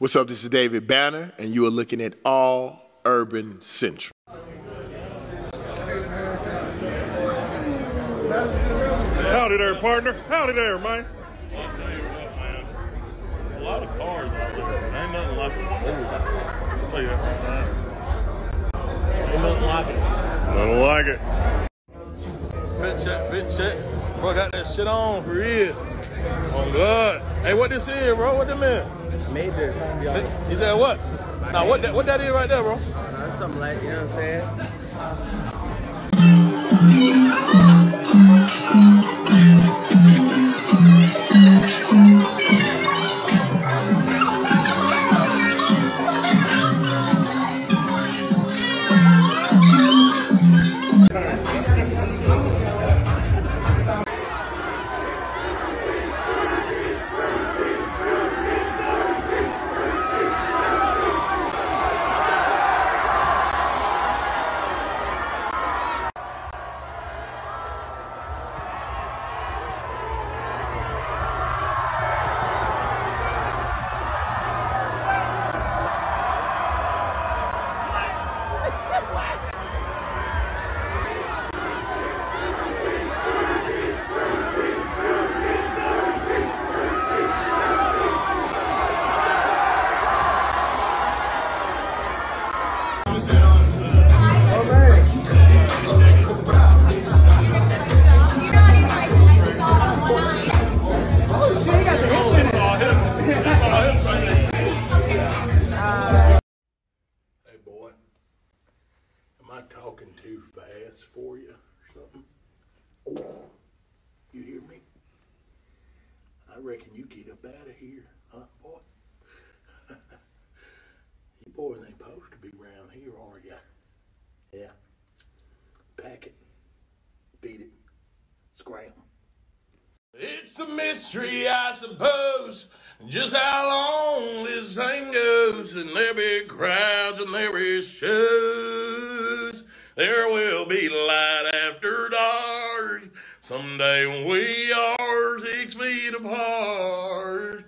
What's up? This is David Banner, and you are looking at All Urban Central. Howdy there, partner. Howdy there, man. I'll tell you what, man. A lot of cars out there. Ain't nothing like it. I'll tell you that right now. Ain't nothing like it. I don't like it. Fit check, fit check. Bro, got that shit on for real. On God. Hey, what this is, bro? What that mean? made this. He said what? Now, what that, what that is right there, bro? Or something like, you know what I'm saying? I talking too fast for you or something? You hear me? I reckon you get up out of here, huh, boy? you boys ain't supposed to be around here, are ya? Yeah. Pack it. Beat it. Scram. It's a mystery, I suppose, just how long this thing goes. And there'll be crowds and there be shows. Will be light after dark. Someday when we are six feet apart.